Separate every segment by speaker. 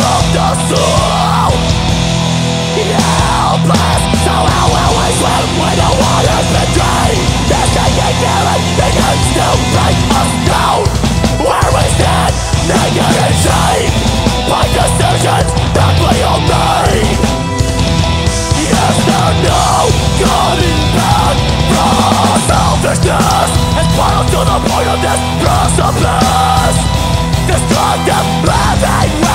Speaker 1: of the soul. Helpless, so the This feeling begins to break us down. Where we stand, naked and By decisions that we made Yes no, coming back from selfishness. And to the point of Destructive living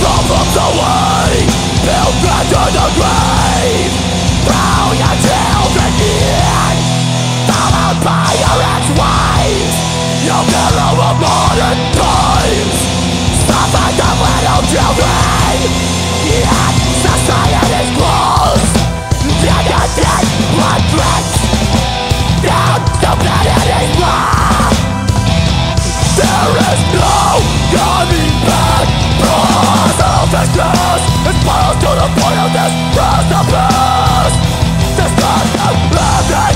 Speaker 1: problems away. Built into the grave Throw your children in. Followed by your ex-wives You mirror of modern times. Stop Suffer the little children. Yet curse It to the point of this precipice This not an